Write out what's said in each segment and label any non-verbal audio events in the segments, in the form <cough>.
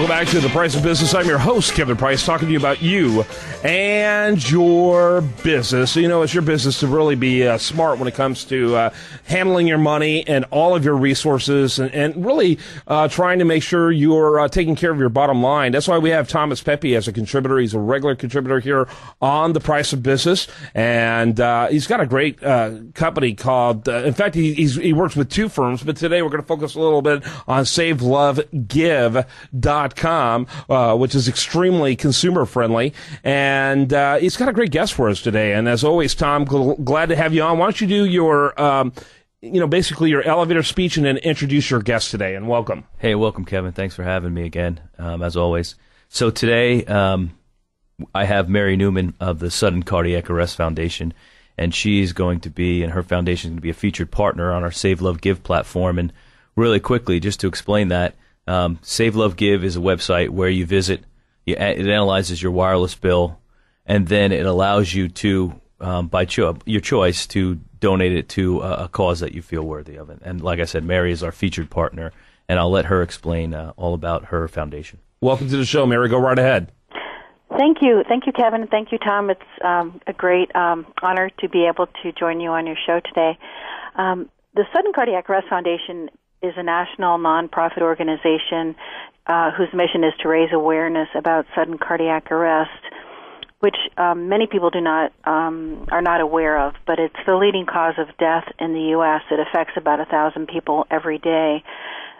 Welcome back to The Price of Business. I'm your host, Kevin Price, talking to you about you and your business. You know, it's your business to really be uh, smart when it comes to uh, handling your money and all of your resources and, and really uh, trying to make sure you're uh, taking care of your bottom line. That's why we have Thomas Pepe as a contributor. He's a regular contributor here on The Price of Business. And uh, he's got a great uh, company called, in fact, he, he works with two firms, but today we're going to focus a little bit on Save Love SaveLoveGive.com com, uh, which is extremely consumer friendly. And uh, he's got a great guest for us today. And as always, Tom, gl- glad to have you on. Why don't you do your. Um, you know, basically your elevator speech and then introduce your guest today and welcome. Hey, welcome, Kevin. Thanks for having me again, um, as always. So today, um, I have Mary Newman of the Sudden Cardiac Arrest Foundation, and she's going to be, and her foundation is going to be a featured partner on our Save Love Give platform. And really quickly, just to explain that, um, Save Love Give is a website where you visit. You, it analyzes your wireless bill, and then it allows you to, um, by cho- your choice, to donate it to a, a, cause that you feel worthy of. And, and, like I said, Mary is our featured partner, and I'll let her explain uh, all about her foundation. Welcome to the show, Mary. Go right ahead. Thank you. Thank you, Kevin. Thank you, Tom. It's um, a great um, honor to be able to join you on your show today. Um, the Sudden Cardiac Arrest Foundation is a national nonprofit organization uh, whose mission is to raise awareness about sudden cardiac arrest, which um, many people do not um, are not aware of. But it's the leading cause of death in the U.S. It affects about a thousand people every day.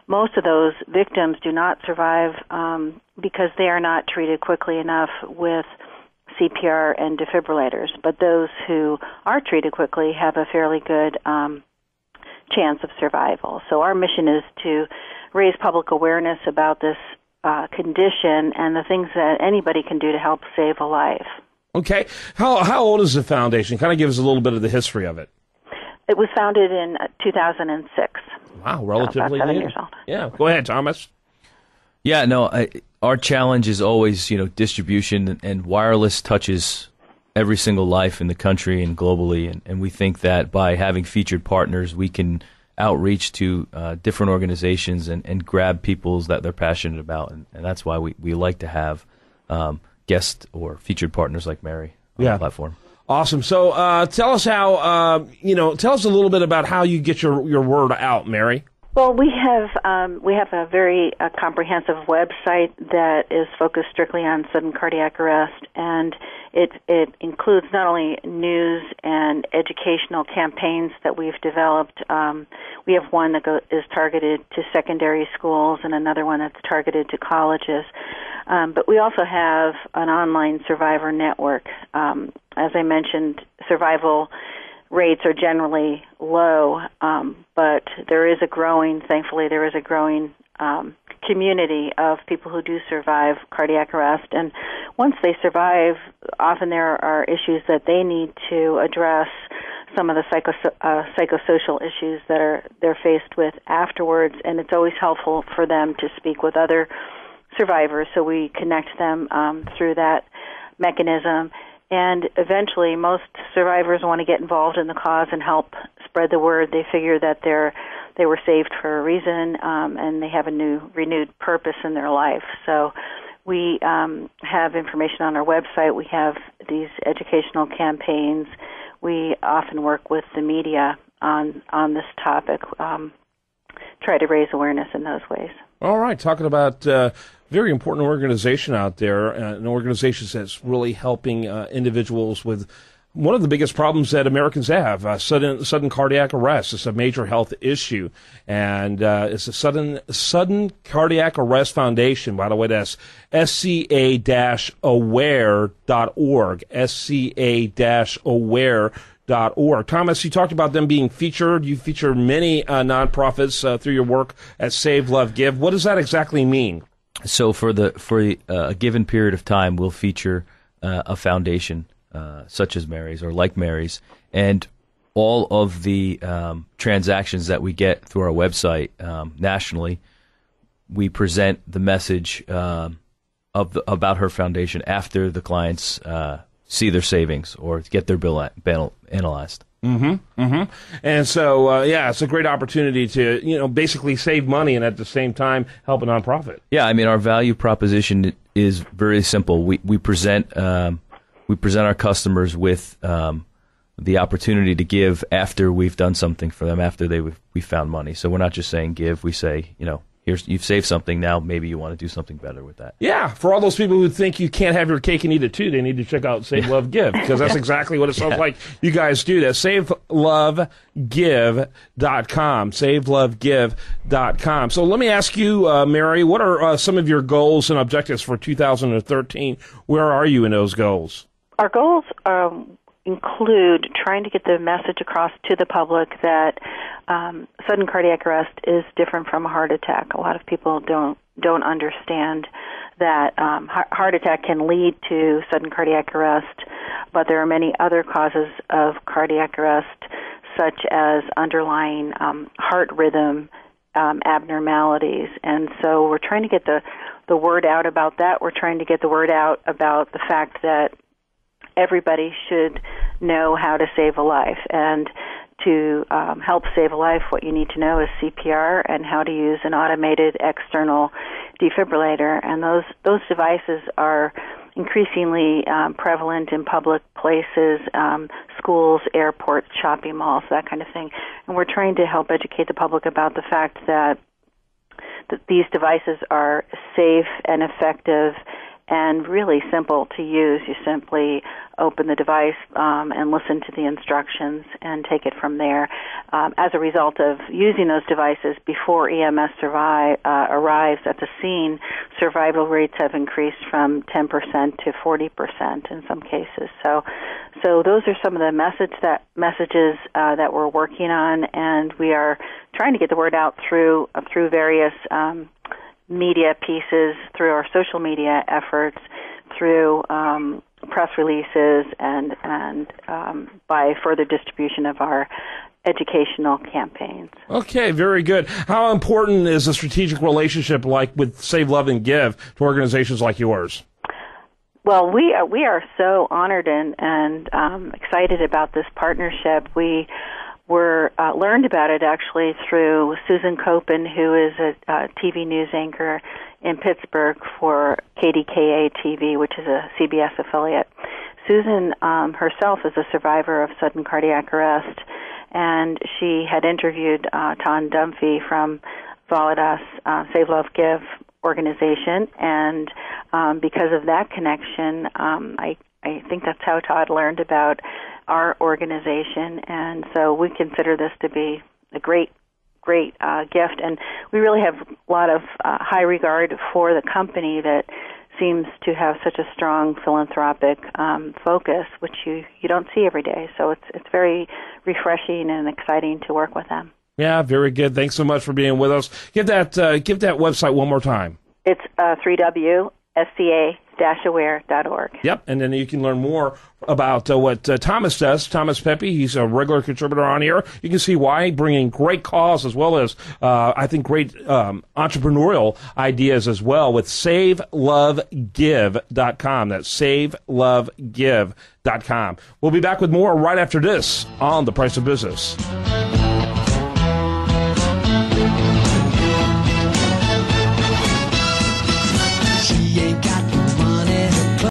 Most of those victims do not survive um, because they are not treated quickly enough with CPR and defibrillators. But those who are treated quickly have a fairly good um, chance of survival. So our mission is to raise public awareness about this uh, condition and the things that anybody can do to help save a life. Okay. How, how old is the foundation? Kind of give us a little bit of the history of it. It was founded in uh, 2006. Wow, relatively so new. Years old. Yeah, go ahead, Thomas. Yeah, no, I, our challenge is always, you know, distribution and wireless touches every single life in the country and globally. And, and we think that by having featured partners, we can outreach to uh, different organizations and, and grab people's that they're passionate about. And, and that's why we, we like to have um, guest or featured partners like Mary on yeah. the platform. Awesome. So uh, tell us how, uh, you know, tell us a little bit about how you get your, your word out, Mary. Well, we have um, we have a very uh, comprehensive website that is focused strictly on sudden cardiac arrest, and it it includes not only news and educational campaigns that we've developed. Um, we have one that go, is targeted to secondary schools, and another one that's targeted to colleges. Um, but we also have an online survivor network. Um, as I mentioned, survival rates are generally low, um, but there is a growing, thankfully, there is a growing um, community of people who do survive cardiac arrest. And once they survive, often there are issues that they need to address. Some of the psycho, uh, psychosocial issues that are they're faced with afterwards, and it's always helpful for them to speak with other survivors. So we connect them um, through that mechanism and eventually most survivors want to get involved in the cause and help spread the word they figure that they're they were saved for a reason um, and they have a new renewed purpose in their life. So we um, have information on our website. We have these educational campaigns. We often work with the media on on this topic um, try to raise awareness in those ways. All right talking about uh, very important organization out there, uh, an organization that's really helping uh, individuals with one of the biggest problems that Americans have, uh, sudden sudden cardiac arrest. It's a major health issue, and uh, it's a sudden sudden cardiac arrest foundation. By the way, that's sca-aware.org. sca-aware.org. Thomas, you talked about them being featured. You feature many uh, nonprofits uh, through your work at Save Love Give. What does that exactly mean? So for the for uh, a given period of time, we'll feature uh, a foundation uh, such as Mary's or like Mary's, and all of the um, transactions that we get through our website um, nationally, we present the message um, of the, about her foundation after the clients uh, see their savings or get their bill, bill analyzed. Mm-hmm. Mm-hmm. And so, uh, yeah, it's a great opportunity to, you know, basically save money and at the same time help a nonprofit. Yeah, I mean, our value proposition is very simple. We we present um, we present our customers with um, the opportunity to give after we've done something for them, after they we found money. So we're not just saying give. We say, you know, here's you've saved something. Now maybe you want to do something better with that. Yeah. For all those people who think you can't have your cake and eat it too they need to check out save love give because that's <laughs> exactly what it sounds yeah. like you guys do that. Savelovegive.com savelovegive.com so let me ask you uh, mary what are uh, some of your goals and objectives for 2013 where are you in those goals our goals um, include trying to get the message across to the public that um, sudden cardiac arrest is different from a heart attack. A lot of people don't don't understand that um, heart attack can lead to sudden cardiac arrest, but there are many other causes of cardiac arrest, such as underlying um, heart rhythm um, abnormalities. And so we're trying to get the the word out about that. We're trying to get the word out about the fact that everybody should know how to save a life. And to um, help save a life, what you need to know is CPR and how to use an automated external defibrillator. And those those devices are increasingly um, prevalent in public places, um, schools, airports, shopping malls, that kind of thing. And we're trying to help educate the public about the fact that that these devices are safe and effective and really simple to use. You simply open the device um, and listen to the instructions and take it from there. Um, as a result of using those devices before EMS survive, uh, arrives at the scene, survival rates have increased from 10% to 40% in some cases. So, so those are some of the message that messages uh, that we're working on, and we are trying to get the word out through uh, through various. Um, media pieces, through our social media efforts, through um, press releases, and and um, by further distribution of our educational campaigns. Okay, very good. How important is a strategic relationship like with Save Love and Give to organizations like yours? Well, we are, we are so honored and and um, excited about this partnership. We were uh, learned about it actually through Susan Koeppen, who is a, TV news anchor in Pittsburgh for KDKA TV, which is a CBS affiliate. Susan um, herself is a survivor of sudden cardiac arrest, and she had interviewed uh, Todd Dunphy from Validas uh, Save Love Give organization, and um, because of that connection, um, I I think that's how Todd learned about our organization, and so we consider this to be a great, great uh, gift. And we really have a lot of uh, high regard for the company that seems to have such a strong philanthropic um, focus, which you you don't see every day. So it's it's very refreshing and exciting to work with them. Yeah, very good. Thanks so much for being with us. Give that uh, give that website one more time. It's uh, 3W SCA-aware.org. Yep, and then you can learn more about uh, what uh, Thomas does. Thomas Pepe, he's a regular contributor on here. You can see why, bringing great cause as well as, uh, I think, great um, entrepreneurial ideas as well with SaveLoveGive.com. That's SaveLoveGive.com. We'll be back with more right after this on The Price of Business.